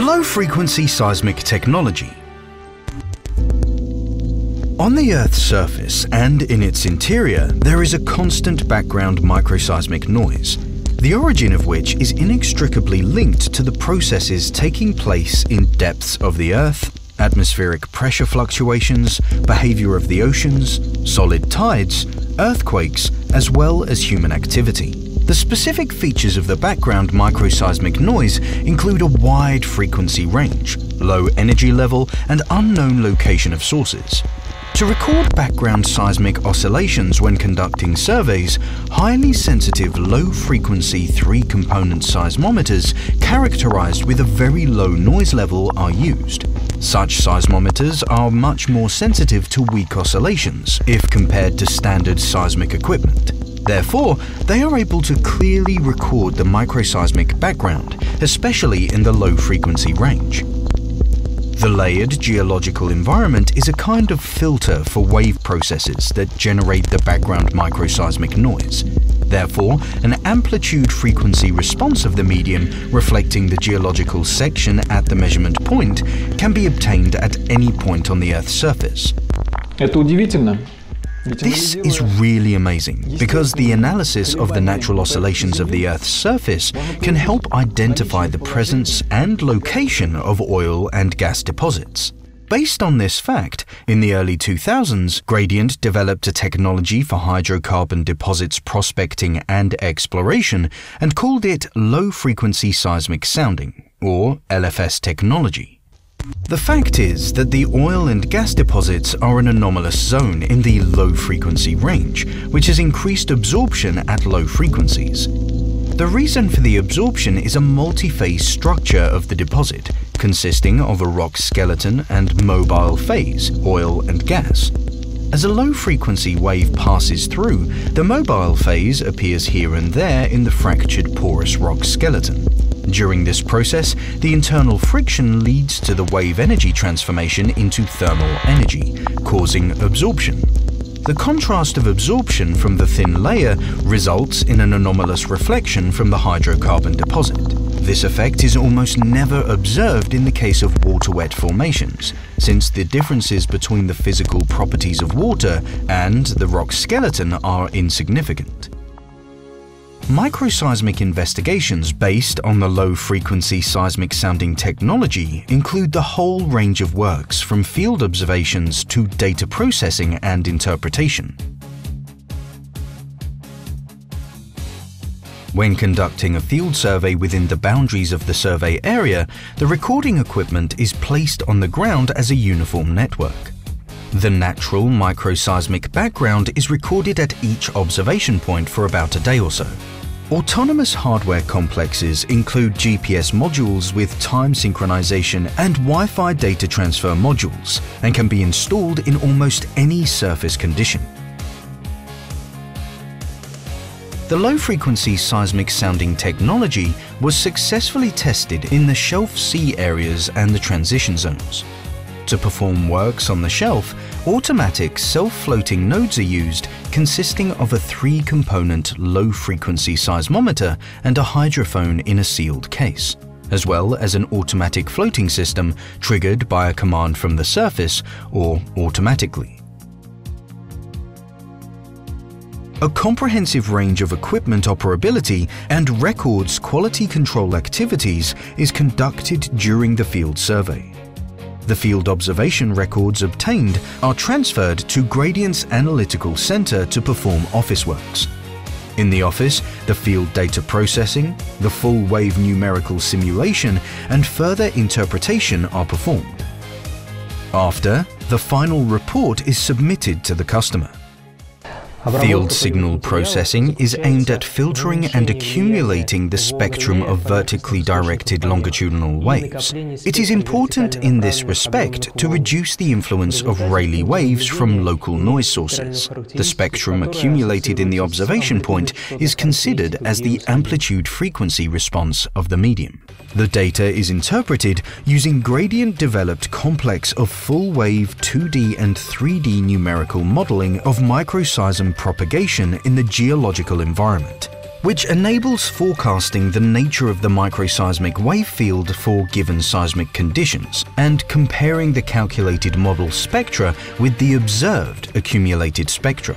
The low-frequency seismic technology. On the Earth's surface and in its interior, there is a constant background microseismic noise, the origin of which is inextricably linked to the processes taking place in depths of the Earth, atmospheric pressure fluctuations, behavior of the oceans, solid tides, earthquakes, as well as human activity. The specific features of the background microseismic noise include a wide frequency range, low energy level, and unknown location of sources. To record background seismic oscillations when conducting surveys, highly sensitive low-frequency three-component seismometers characterized with a very low noise level are used. Such seismometers are much more sensitive to weak oscillations if compared to standard seismic equipment. Therefore, they are able to clearly record the microseismic background, especially in the low frequency range. The layered geological environment is a kind of filter for wave processes that generate the background microseismic noise. Therefore, an amplitude frequency response of the medium reflecting the geological section at the measurement point can be obtained at any point on the Earth's surface. Это удивительно. this is really amazing because the analysis of the natural oscillations of the Earth's surface can help identify the presence and location of oil and gas deposits. Based on this fact, in the early 2000s, Gradient developed a technology for hydrocarbon deposits prospecting and exploration and called it Low Frequency Seismic Sounding, or LFS technology. The fact is that the oil and gas deposits are an anomalous zone in the low frequency range, which has increased absorption at low frequencies. The reason for the absorption is a multi-phase structure of the deposit, consisting of a rock skeleton and mobile phase, oil and gas. As a low-frequency wave passes through, the mobile phase appears here and there in the fractured porous rock skeleton. During this process, the internal friction leads to the wave energy transformation into thermal energy, causing absorption. The contrast of absorption from the thin layer results in an anomalous reflection from the hydrocarbon deposit. This effect is almost never observed in the case of water-wet formations, since the differences between the physical properties of water and the rock skeleton are insignificant. Microseismic investigations based on the low-frequency seismic sounding technology include the whole range of works from field observations to data processing and interpretation. When conducting a field survey within the boundaries of the survey area, the recording equipment is placed on the ground as a uniform network. The natural microseismic background is recorded at each observation point for about a day or so. Autonomous hardware complexes include GPS modules with time synchronization and Wi-Fi data transfer modules and can be installed in almost any surface condition. The low-frequency seismic sounding technology was successfully tested in the shelf sea areas and the transition zones. To perform works on the shelf, automatic self-floating nodes are used consisting of a three-component low-frequency seismometer and a hydrophone in a sealed case, as well as an automatic floating system triggered by a command from the surface or automatically. A comprehensive range of equipment operability and records quality control activities is conducted during the field survey. The field observation records obtained are transferred to Gradient's Analytical Center to perform office works. In the office, the field data processing, the full wave numerical simulation, and further interpretation are performed. After, the final report is submitted to the customer. Field signal processing is aimed at filtering and accumulating the spectrum of vertically directed longitudinal waves. It is important in this respect to reduce the influence of Rayleigh waves from local noise sources. The spectrum accumulated in the observation point is considered as the amplitude-frequency response of the medium. The data is interpreted using gradient-developed complex of full-wave 2D and 3D numerical modeling of microseism propagation in the geological environment. which enables forecasting the nature of the microseismic wave field for given seismic conditions and comparing the calculated model spectra with the observed accumulated spectra.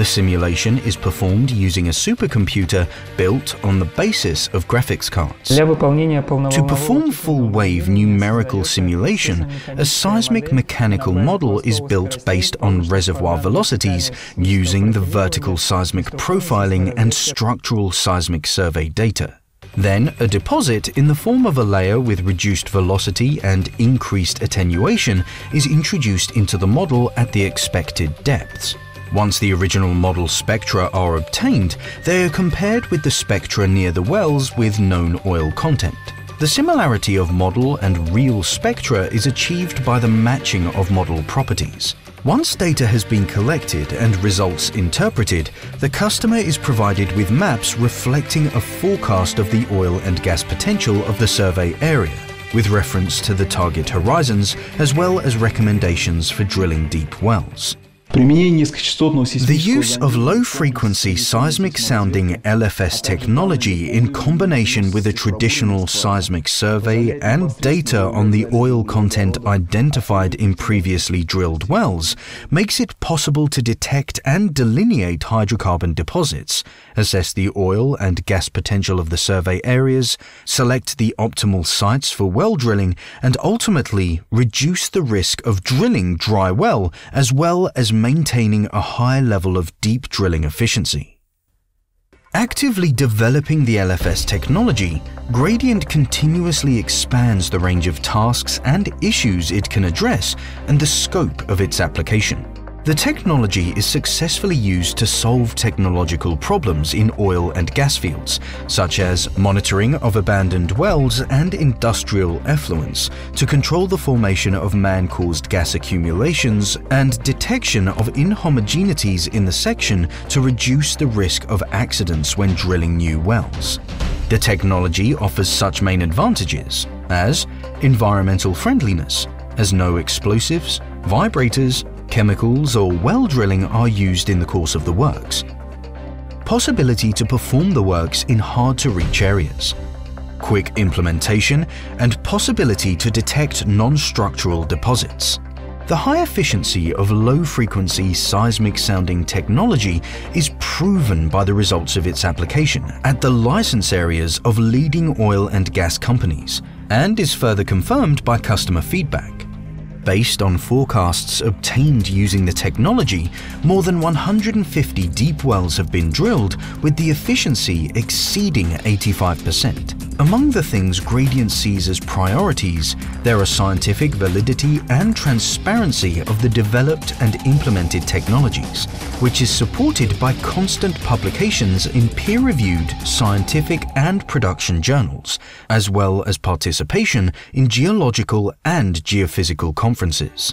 The simulation is performed using a supercomputer built on the basis of graphics cards. To perform full-wave numerical simulation, a seismic mechanical model is built based on reservoir velocities using the vertical seismic profiling and structural seismic survey data. Then, a deposit in the form of a layer with reduced velocity and increased attenuation is introduced into the model at the expected depths. Once the original model spectra are obtained, they are compared with the spectra near the wells with known oil content. The similarity of model and real spectra is achieved by the matching of model properties. Once data has been collected and results interpreted, the customer is provided with maps reflecting a forecast of the oil and gas potential of the survey area, with reference to the target horizons as well as recommendations for drilling deep wells. The use of low-frequency seismic sounding LFS technology in combination with a traditional seismic survey and data on the oil content identified in previously drilled wells makes it possible to detect and delineate hydrocarbon deposits, assess the oil and gas potential of the survey areas, select the optimal sites for well drilling, and ultimately reduce the risk of drilling dry well as well as maintaining a high level of deep drilling efficiency. Actively developing the LFS technology, Gradient continuously expands the range of tasks and issues it can address and the scope of its application. The technology is successfully used to solve technological problems in oil and gas fields, such as monitoring of abandoned wells and industrial effluents, to control the formation of man-caused gas accumulations and detection of inhomogeneities in the section to reduce the risk of accidents when drilling new wells. The technology offers such main advantages as environmental friendliness, as no explosives, vibrators, chemicals or well drilling are used in the course of the works. Possibility to perform the works in hard-to-reach areas. Quick implementation and possibility to detect non-structural deposits. The high efficiency of low-frequency seismic sounding technology is proven by the results of its application at the license areas of leading oil and gas companies and is further confirmed by customer feedback. Based on forecasts obtained using the technology, more than 150 deep wells have been drilled with the efficiency exceeding 85%. Among the things Gradient sees as priorities, there are scientific validity and transparency of the developed and implemented technologies, which is supported by constant publications in peer-reviewed scientific and production journals, as well as participation in geological and geophysical conferences.